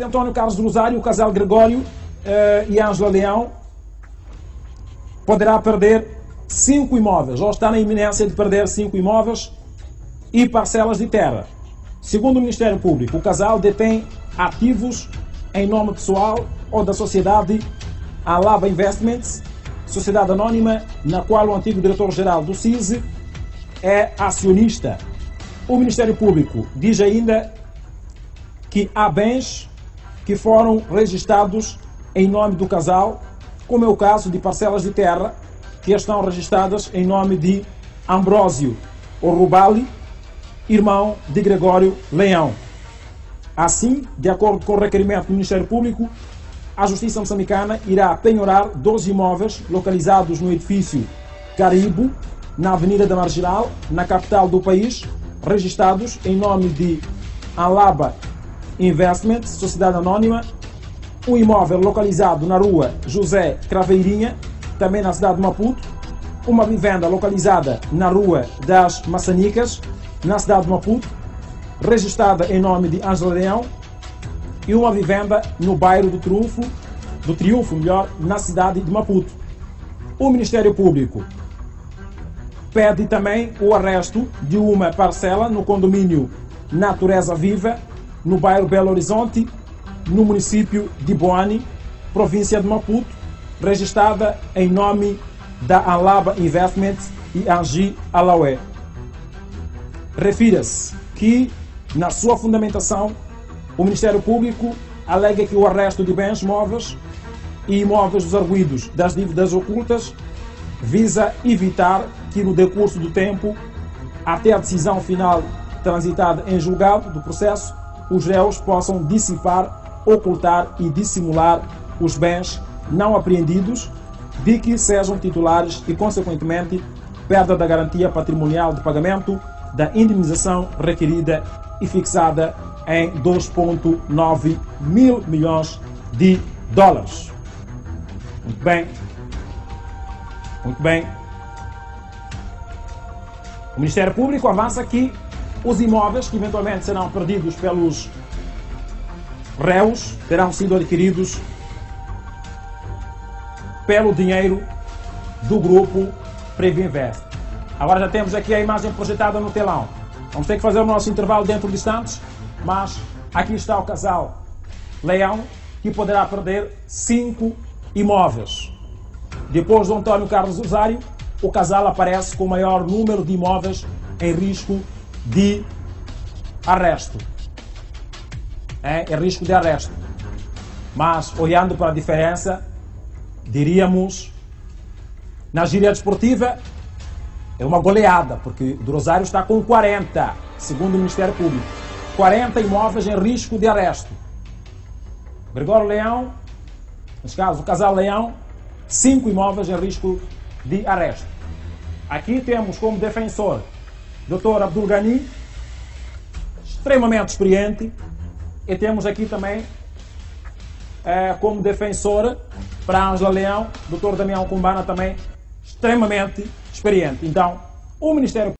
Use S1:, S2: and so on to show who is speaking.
S1: António Carlos do Rosário, o casal Gregório uh, e Ângela Leão poderá perder cinco imóveis, ou está na iminência de perder cinco imóveis e parcelas de terra. Segundo o Ministério Público, o casal detém ativos em nome pessoal ou da sociedade Alaba Investments, sociedade anônima na qual o antigo diretor-geral do CISE é acionista. O Ministério Público diz ainda que há bens que foram registrados em nome do casal, como é o caso de parcelas de terra que estão registradas em nome de Ambrósio Orrubali, irmão de Gregório Leão. Assim, de acordo com o requerimento do Ministério Público, a Justiça Moçambicana irá penhorar 12 imóveis localizados no edifício Caribo, na Avenida da Marginal, na capital do país, registrados em nome de Alaba Investment, sociedade anônima, um imóvel localizado na rua José Craveirinha, também na cidade de Maputo, uma vivenda localizada na rua das Maçanicas, na cidade de Maputo, registrada em nome de Ângela Leão, e uma vivenda no bairro do Triunfo, do Triunfo, melhor, na cidade de Maputo. O Ministério Público pede também o arresto de uma parcela no condomínio Natureza Viva, no bairro Belo Horizonte, no município de Boane, província de Maputo, registrada em nome da Alaba Investments e Angi Alaué. Refira-se que, na sua fundamentação, o Ministério Público alega que o arresto de bens móveis e imóveis dos arguídos das dívidas ocultas visa evitar que, no decurso do tempo, até a decisão final transitada em julgado do processo, os réus possam dissipar, ocultar e dissimular os bens não apreendidos de que sejam titulares e, consequentemente, perda da garantia patrimonial de pagamento da indenização requerida e fixada em 2,9 mil milhões de dólares. Muito bem. Muito bem. O Ministério Público avança que os imóveis que eventualmente serão perdidos pelos réus terão sido adquiridos pelo dinheiro do grupo Previnvest. Agora já temos aqui a imagem projetada no telão. Vamos ter que fazer o nosso intervalo dentro de instantes, mas aqui está o casal Leão, que poderá perder cinco imóveis. Depois do António Carlos Rosário, o casal aparece com o maior número de imóveis em risco de arresto. É, é risco de arresto. Mas, olhando para a diferença, diríamos, na gíria desportiva, é uma goleada, porque o Rosário está com 40, segundo o Ministério Público. 40 imóveis em risco de arresto. Gregório Leão, neste caso o casal Leão, 5 imóveis em risco de arresto. Aqui temos como defensor Dr. Abdul Ghani, extremamente experiente, e temos aqui também é, como defensor para Ângela Leão, Dr. Damião Cumbana também extremamente experiente. Então, o Ministério